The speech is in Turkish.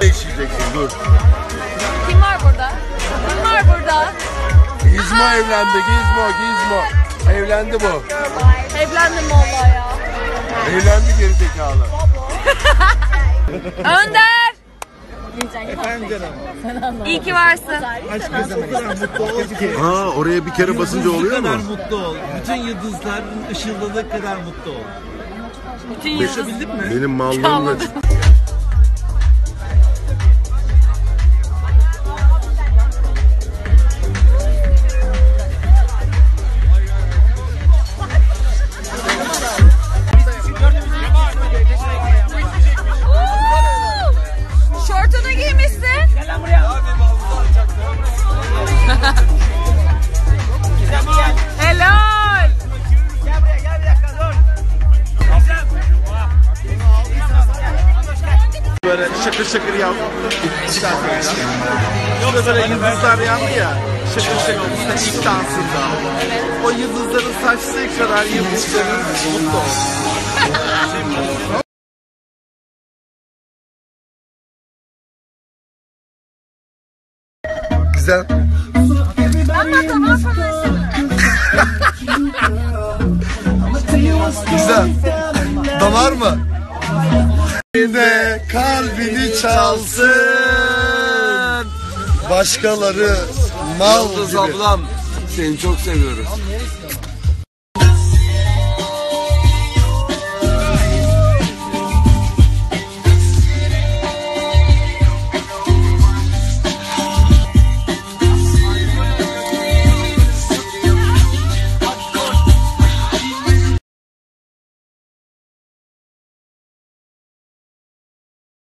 Değişeceksin dur. Kim var burada? Kim var burada? Gizmo evlendi Gizmo Gizmo. Evlendi bu. Evlendim vallahi ya. Evlendi gerizekalı. Önder! İyi ki varsın. Ha oraya bir kere basınca oluyor kadar mu? mutlu ol. Bütün yıldızların ışıldadığı kadar mutlu ol. Bütün yıldız. Bildin mi? Benim mallığımla! Böyle şakır şakır yandı. Şurada böyle yıldızlar yandı ya. Şakır şakır işte ilk dansında. O yıldızların saçtığı kadar yıldızların mutlu. Güzel. Güzel. Damar mı? De kalbini çalsın. Başkaları mal Yıldız gibi. ablam seni çok seviyoruz.